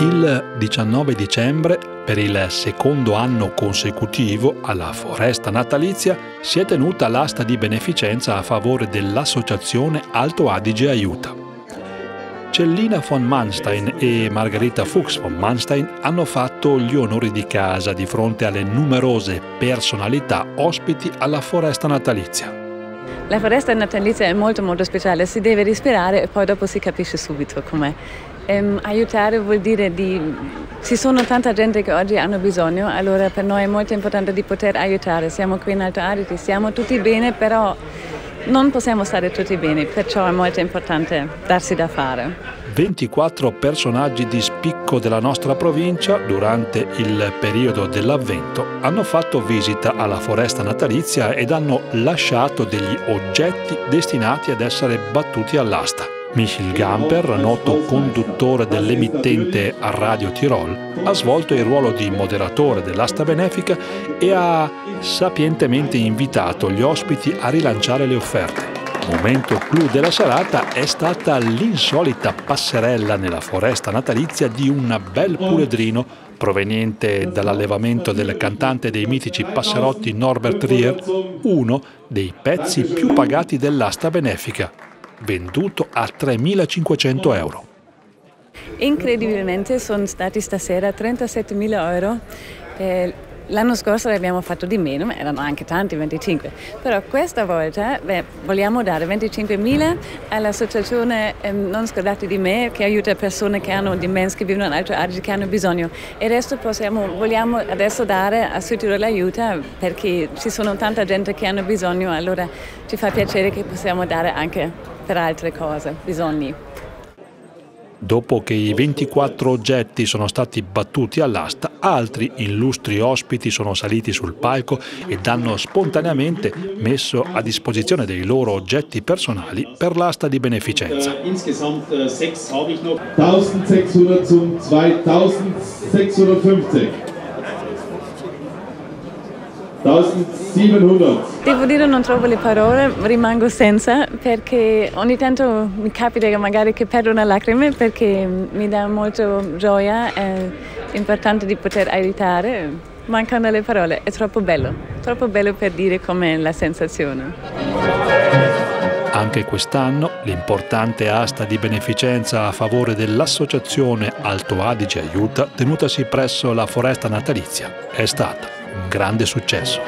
Il 19 dicembre, per il secondo anno consecutivo, alla Foresta Natalizia si è tenuta l'asta di beneficenza a favore dell'associazione Alto Adige Aiuta. Cellina von Manstein e Margherita Fuchs von Manstein hanno fatto gli onori di casa di fronte alle numerose personalità ospiti alla Foresta Natalizia. La foresta natalizia è molto molto speciale, si deve respirare e poi dopo si capisce subito com'è. Um, aiutare vuol dire di... Ci sono tanta gente che oggi hanno bisogno, allora per noi è molto importante di poter aiutare. Siamo qui in Alto Adige, stiamo tutti bene, però non possiamo stare tutti bene, perciò è molto importante darsi da fare. 24 personaggi di spicco della nostra provincia durante il periodo dell'avvento hanno fatto visita alla foresta natalizia ed hanno lasciato degli oggetti destinati ad essere battuti all'asta. Michel Gamper, noto conduttore dell'emittente a Radio Tirol, ha svolto il ruolo di moderatore dell'asta benefica e ha sapientemente invitato gli ospiti a rilanciare le offerte. Momento clou della serata è stata l'insolita passerella nella foresta natalizia di un bel puledrino proveniente dall'allevamento del cantante dei mitici passerotti Norbert Rier, uno dei pezzi più pagati dell'asta benefica, venduto a 3.500 euro. Incredibilmente sono stati stasera 37.000 euro. Eh, L'anno scorso abbiamo fatto di meno, ma erano anche tanti, 25. Però questa volta beh, vogliamo dare 25.000 all'associazione eh, Non Scordate di Me, che aiuta persone che hanno demenza, che vivono in Alto Adige, che hanno bisogno. E adesso possiamo, vogliamo adesso dare a Südtirol l'aiuto perché ci sono tanta gente che hanno bisogno, allora ci fa piacere che possiamo dare anche per altre cose, bisogni. Dopo che i 24 oggetti sono stati battuti all'asta, altri illustri ospiti sono saliti sul palco ed hanno spontaneamente messo a disposizione dei loro oggetti personali per l'asta di beneficenza. 1600 zum 2650. 1700. Devo dire non trovo le parole, rimango senza perché ogni tanto mi capita che magari che perdo una lacrima perché mi dà molto gioia, è importante di poter aiutare, mancano le parole, è troppo bello, troppo bello per dire com'è la sensazione. Anche quest'anno l'importante asta di beneficenza a favore dell'associazione Alto Adige Aiuta tenutasi presso la foresta natalizia è stata un grande successo.